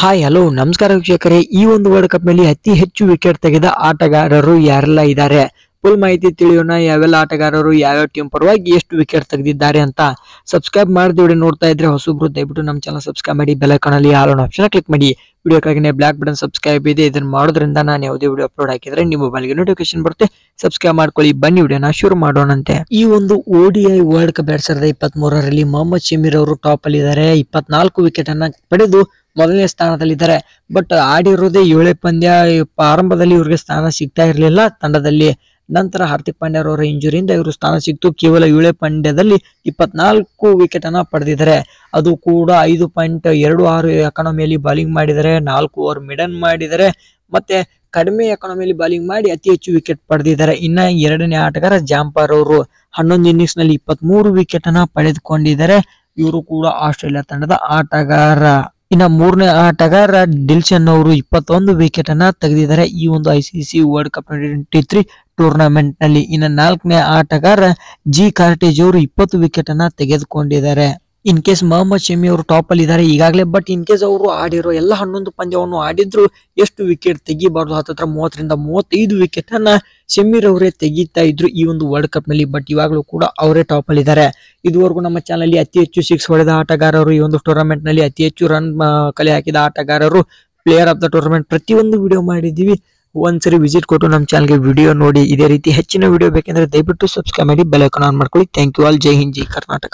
Hi hello ನಮಸ್ಕಾರ ವೀಕ್ಷಕರೇ. ಈ ಒಂದು ವರ್ಲ್ಡ್ ಕಪ್ನಲ್ಲಿ ಅತಿ ಹೆಚ್ಚು ವಿಕೆಟ್ ತೆಗೆದ ಆಟಗಾರರು ಯಾರೆಲ್ಲ ಇದ್ದಾರೆ? ಫುಲ್ ಮಾಹಿತಿ ತಿಳಿಯೋಣ. ಯಾವೆಲ್ಲ ಆಟಗಾರರು, ಯಾವ್ಯಾವ ಟೀಮ್ ಪರವಾಗಿ ಎಷ್ಟು ವಿಕೆಟ್ ತೆಗೆದಿದ್ದಾರೆ ಅಂತ ಸಬ್ಸ್ಕ್ರೈಬ್ ಮಾಡಿದ್ರೆ ನೋಡ್ತಾ ಇದ್ರೆ ಹೊಸಬ್ರು ದಯವಿಟ್ಟು ನಮ್ಮ ಚಾನಲ್ ಸಬ್ಸ್ಕ್ರೈಬ್ ಮಾಡಿ ಬೆಲ್ ಅಲ್ಲಿ ಆಲ್ ಆಪ್ಷನ್ ಕ್ಲಿಕ್ ಮಾಡಿ. ವಿಡಿಯೋ ಕೆಳಗೆ ಬ್ಲಾಕ್ ಬಟನ್ ಸಬ್ಸ್ಕ್ರೈಬ್ ಇದೆ. ಇದನ್ನ ಮಾಡೋದ್ರಿಂದ ನಾನು ಯಾವುದೇ ವಿಡಿಯೋ ಅಪ್ಲೋಡ್ ಹಾಕಿದ್ರೆ ನಿಮ್ಮ ಮೊಬೈಲ್ಗೆ ನೋಟಿಫಿಕೇಶನ್ ಬರುತ್ತೆ. ಸಬ್ಸ್ಕ್ರೈಬ್ ಮಾಡ್ಕೊಳ್ಳಿ. ಬನ್ನಿ ವಿಡಿಯೋನ ಶುರು ಮಾಡೋಣಂತೆ. ಈ ಒಂದು ಓಡಿಐ ವರ್ಲ್ಡ್ ಕಪ್ ಎರಡ್ ಸಾವಿರದ ಇಪ್ಪತ್ತ್ ಮೂರರಲ್ಲಿ ಮೊಹಮ್ಮದ್ ಶಮೀರ್ ಅವರು ಟಾಪ್ ಅಲ್ಲಿ ಇದ್ದಾರೆ. ಇಪ್ಪತ್ನಾಲ್ಕು ವಿಕೆಟ್ ಅನ್ನ ಪಡೆದು ಮೊದಲನೇ ಸ್ಥಾನದಲ್ಲಿದ್ದಾರೆ. ಬಟ್ ಆಡಿರೋದೇ ಏಳೇ ಪಂದ್ಯ ಆರಂಭದಲ್ಲಿ ಇವರಿಗೆ ಸ್ಥಾನ ಸಿಗ್ತಾ ಇರಲಿಲ್ಲ. ತಂಡದಲ್ಲಿ ನಂತರ ಹಾರ್ದಿಕ್ ಪಾಂಡ್ಯರವರ ಇಂಜುರಿಯಿಂದ ಇವರು ಸ್ಥಾನ ಸಿಕ್ತು. ಕೇವಲ ಏಳೇ ಪಂದ್ಯದಲ್ಲಿ ಇಪ್ಪತ್ನಾಲ್ಕು ವಿಕೆಟ್ ಅನ್ನ ಪಡೆದಿದ್ದಾರೆ. ಅದು ಕೂಡ ಐದು ಪಾಯಿಂಟ್ ಎರಡು ಆರು ಎಕಾನಮಿಯಲ್ಲಿ ಬಾಲಿಂಗ್ ಮಾಡಿದ್ದಾರೆ. ನಾಲ್ಕು ಓವರ್ ಮಿಡನ್ ಮಾಡಿದ್ದಾರೆ. ಮತ್ತೆ ಕಡಿಮೆ ಎಕಾನಮಿಯಲ್ಲಿ ಬಾಲಿಂಗ್ ಮಾಡಿ ಅತಿ ಹೆಚ್ಚು ವಿಕೆಟ್ ಪಡೆದಿದ್ದಾರೆ. ಇನ್ನ ಎರಡನೇ ಆಟಗಾರ ಜಾಂಪರ್ ಅವರು ಹನ್ನೊಂದು ಇನ್ನಿಂಗ್ಸ್ನಲ್ಲಿ ಇಪ್ಪತ್ಮೂರು ವಿಕೆಟ್ ಅನ್ನ ಪಡೆದುಕೊಂಡಿದ್ದಾರೆ. ಇವರು ಕೂಡ ಆಸ್ಟ್ರೇಲಿಯಾ ತಂಡದ ಆಟಗಾರ. ಇನ್ನ ಮೂರನೇ ಆಟಗಾರ ಡಿಲ್ಶನ್ ಅವರು ಇಪ್ಪತ್ತೊಂದು ವಿಕೆಟ್ ಅನ್ನ ತೆಗೆದಿದ್ದಾರೆ. ಈ ಒಂದು I C world cup twenty three ಟೂರ್ನಮೆಂಟ್ನಲ್ಲಿ ಇನ್ನ ನಾಲ್ಕನೇ ಆಟಗಾರ ಜಿ. ಕಾರ್ಟೇಜ್ ಅವರು ಇಪ್ಪತ್ತು ವಿಕೆಟ್ ಅನ್ನ ತೆಗೆದುಕೊಂಡಿದ್ದಾರೆ. ಇನ್ ಕೇಸ್ ಮೊಹಮ್ಮದ್ ಶಮಿ ಅವರು ಟಾಪ್ ಅಲ್ಲಿ ಇದ್ದಾರೆ ಈಗಾಗಲೇ ಬಟ್ ಇನ್ ಕೇಸ್ ಅವರು ಆಡಿರೋ ಎಲ್ಲ ಹನ್ನೊಂದು ಪಂದ್ಯವನ್ನು ಆಡಿದ್ರು, ಎಷ್ಟು ವಿಕೆಟ್ ತೆಗಿಬಾರ್ದು ಹತ್ತತ್ರ ಮೂವತ್ತರಿಂದ ಮೂವತ್ತೈದು ವಿಕೆಟ್ ಅನ್ನ ಶಮೀರ್ ಅವರೇ ತೆಗಿತಾ ಇದ್ರು ಈ ಒಂದು ವರ್ಲ್ಡ್ ಕಪ್ನಲ್ಲಿ. ಬಟ್ ಇವಾಗಲೂ ಕೂಡ ಅವರೇ ಟಾಪ್ ಅಲ್ಲಿ ಇದ್ದಾರೆ ಇದುವರೆಗೂ ನಮ್ಮ ಚಾನಲ್ ಅತಿ ಹೆಚ್ಚು ಸಿಕ್ಸ್ ಹೊಡೆದ ಆಟಗಾರರು ಈ ಒಂದು ಟೂರ್ನಮೆಂಟ್ನಲ್ಲಿ ಅತಿ ಹೆಚ್ಚು ರನ್ ಕಲೆ ಹಾಕಿದ ಆಟಗಾರರು ಪ್ಲೇಯರ್ ಆಫ್ ದ ಟೂರ್ನಮೆಂಟ್ ಪ್ರತಿಯೊಂದು ವಿಡಿಯೋ ಮಾಡಿದ್ದೀವಿ. ಒಂದ್ಸರಿ ವಿಸಿಟ್ ಕೊಟ್ಟು ನಮ್ಮ ಚಾನಲ್ಗೆ ವಿಡಿಯೋ ನೋಡಿ, ಇದೇ ರೀತಿ ಹೆಚ್ಚಿನ ವಿಡಿಯೋ ಬೇಕೆಂದ್ರೆ ದಯವಿಟ್ಟು ಸಬ್ಸ್ಕ್ರೈಬ್ ಮಾಡಿ ಬೆಲ್ ಐಕಾನ್ ಆನ್ ಮಾಡ್ಕೊಳ್ಳಿ. ಥ್ಯಾಂಕ್ ಯು ಆಲ್ ಜೈ ಹಿಂದ್ ಜೈ ಕರ್ನಾಟಕ